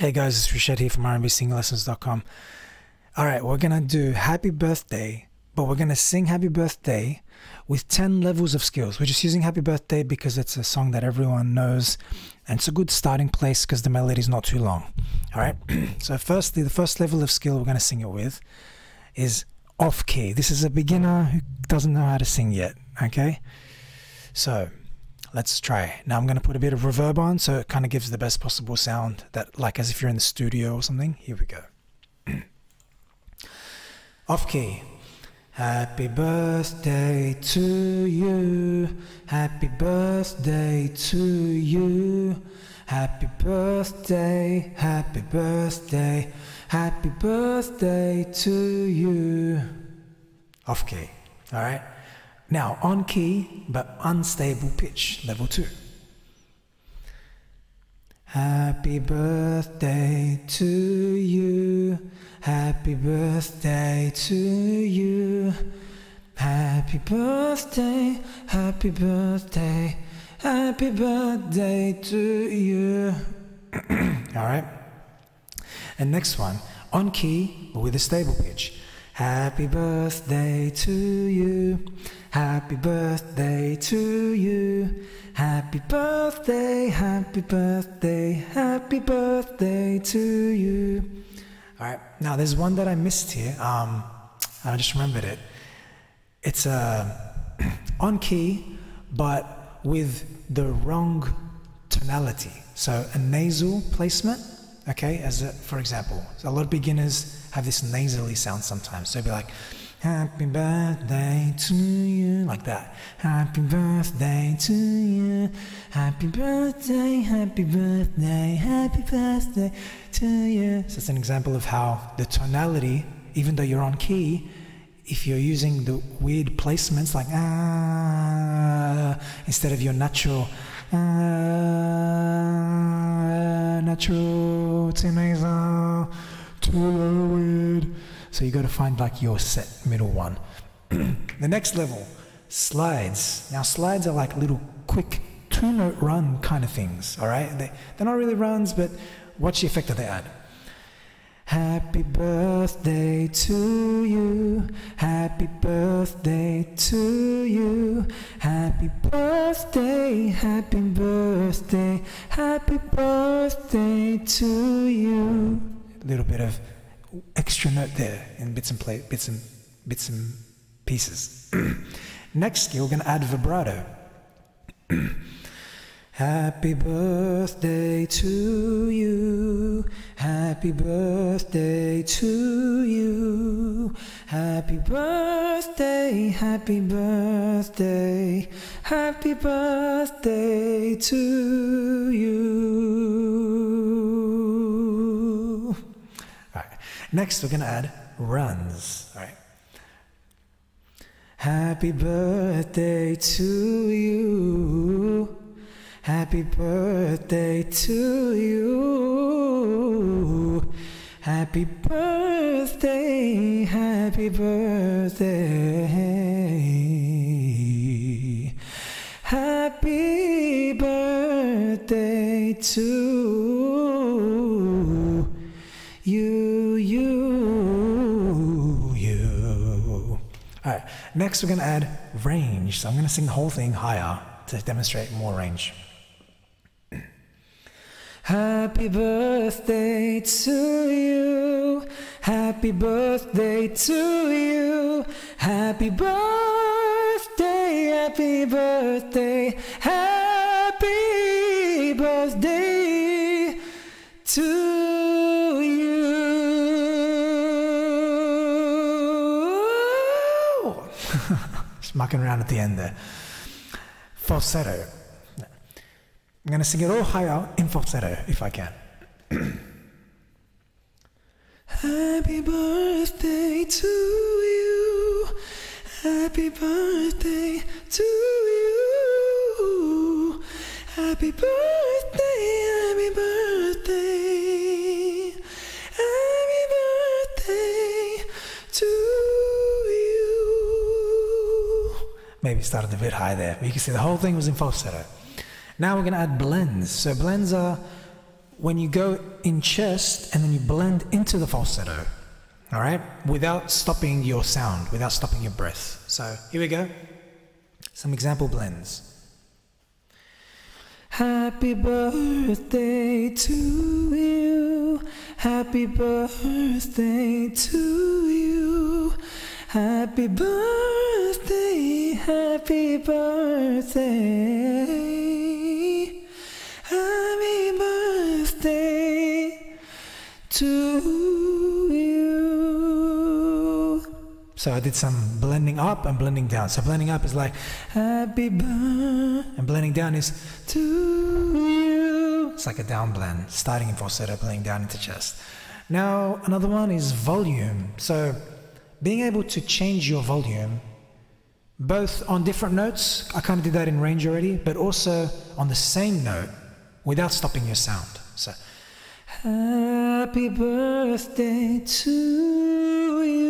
Hey guys, it's Rached here from RnBSingingLessons.com. Alright, we're gonna do happy birthday, but we're gonna sing happy birthday with 10 levels of skills. We're just using happy birthday because it's a song that everyone knows and it's a good starting place because the melody is not too long. Alright, so firstly, the first level of skill we're gonna sing it with is off key. This is a beginner who doesn't know how to sing yet, okay? So, let's try. Now I'm going to put a bit of reverb on so it kind of gives the best possible sound that like as if you're in the studio or something. Here we go. Off key. Happy birthday to you. Happy birthday to you. Happy birthday, happy birthday, happy birthday to you. Off key. All right. Now, on key but unstable pitch, level 2. Happy birthday to you. Happy birthday to you. Happy birthday, happy birthday, happy birthday to you. All right. And next one, on key but with a stable pitch. Happy birthday to you. Happy birthday to you. Happy birthday, happy birthday, happy birthday to you. All right, now there's one that I missed here. Um, I just remembered it. It's uh, on key, but with the wrong tonality. So a nasal placement, okay, as a, for example. So a lot of beginners have this nasally sound sometimes. So be like, Happy birthday to you, like that. Happy birthday to you. Happy birthday, happy birthday, happy birthday to you. So it's an example of how the tonality, even though you're on key, if you're using the weird placements like ah instead of your natural ah, natural to so you got to find like your set middle one. the next level, slides. Now slides are like little quick two note run kind of things, all right? They, they're not really runs, but what's the effect that they add. Happy birthday to you. Happy birthday to you. Happy birthday, happy birthday, happy birthday to you. A little bit of extra note there in bits and play, bits and bits and pieces. Next skill, we're going to add vibrato. Happy birthday to you. Happy birthday to you. Happy birthday, happy birthday, happy birthday to you. All right. Next, we're going to add runs. All right. Happy birthday to you. Happy birthday to you. Happy birthday, happy birthday. Happy birthday to you, you, you. All right, next we're going to add range. So I'm going to sing the whole thing higher to demonstrate more range. Happy birthday to you. Happy birthday to you. Happy birthday, happy birthday, happy birthday to you. Just mucking around at the end there. Falsetto. I'm going to sing it all higher in falsetto if I can. Happy birthday to you. Happy birthday to you. Happy birthday, happy birthday. Happy birthday to you. Maybe started a bit high there. But you can see the whole thing was in falsetto. Now we're going to add blends. So blends are when you go in chest and then you blend into the falsetto, all right, without stopping your sound, without stopping your breath. So here we go. Some example blends. Happy birthday to you. Happy birthday to you. Happy birthday, happy birthday. So I did some blending up and blending down. So blending up is like happy birthday, and blending down is to you. It's like a down blend, starting in falsetto, blending down into chest. Now another one is volume. So being able to change your volume both on different notes, I kind of did that in range already, but also on the same note without stopping your sound. So, happy birthday to you,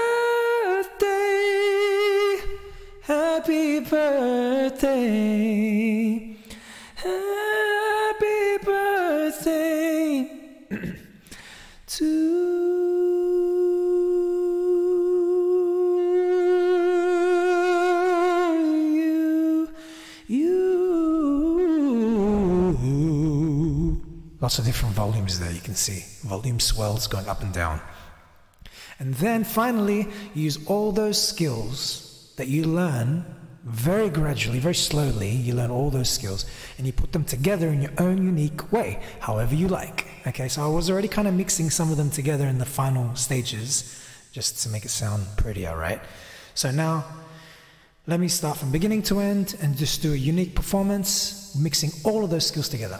Lots of different volumes there, you can see. Volume swells going up and down. And then finally, use all those skills that you learn very gradually, very slowly, you learn all those skills and you put them together in your own unique way, however you like. Okay, so I was already kind of mixing some of them together in the final stages just to make it sound prettier, right? So now let me start from beginning to end and just do a unique performance, mixing all of those skills together.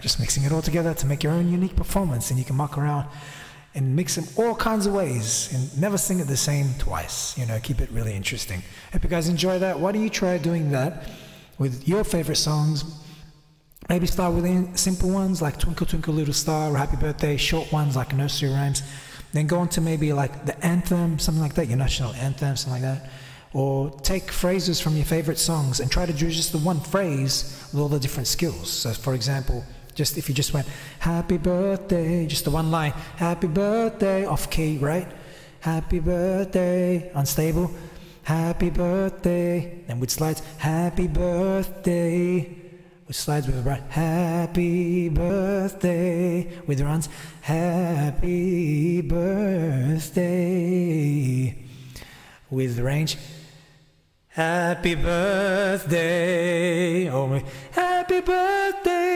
Just mixing it all together to make your own unique performance, and you can muck around and mix them all kinds of ways and never sing it the same twice. You know, keep it really interesting. Hope you guys enjoy that. Why don't you try doing that with your favorite songs? Maybe start with simple ones like Twinkle Twinkle Little Star or Happy Birthday, short ones like nursery rhymes. Then go on to maybe like the anthem, something like that, your national anthem, something like that. Or take phrases from your favorite songs and try to do just the one phrase with all the different skills. So, for example, just if you just went, Happy birthday, just the one line, Happy birthday, off key, right? Happy birthday, unstable. Happy birthday, and with slides, Happy birthday. With slides with right, Happy birthday. With runs, Happy birthday. With range, Happy birthday. Oh, happy birthday.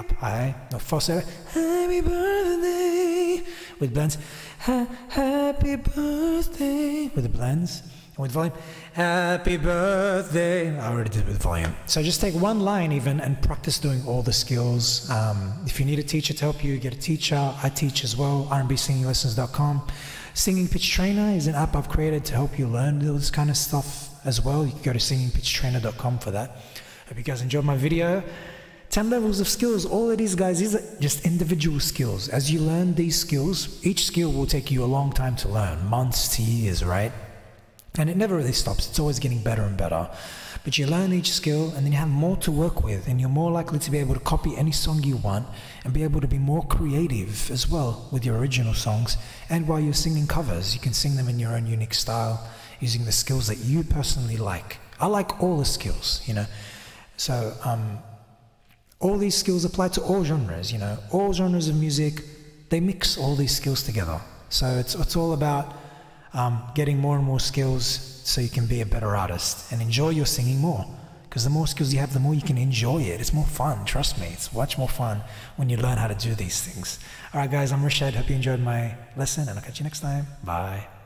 Up high. No falsetto. Happy birthday. With blends. Ha happy birthday. With the blends. And with volume. Happy birthday. I already did with volume. So just take one line even and practice doing all the skills. Um, if you need a teacher to help you, get a teacher. I teach as well. rnbsinginglessons.com. Singing Pitch Trainer is an app I've created to help you learn all this kind of stuff as well. You can go to singingpitchtrainer.com for that. Hope you guys enjoyed my video. 10 levels of skills. All it is, guys, is just individual skills. As you learn these skills, each skill will take you a long time to learn months to years, right? And it never really stops, it's always getting better and better. But you learn each skill and then you have more to work with, and you're more likely to be able to copy any song you want and be able to be more creative as well with your original songs. And while you're singing covers, you can sing them in your own unique style using the skills that you personally like. I like all the skills, you know. So um, all these skills apply to all genres, you know. All genres of music, they mix all these skills together. So it's, it's all about um, getting more and more skills so you can be a better artist and enjoy your singing more. Because the more skills you have, the more you can enjoy it. It's more fun. Trust me, it's much more fun when you learn how to do these things. All right, guys, I'm Rached. Hope you enjoyed my lesson, and I'll catch you next time. Bye.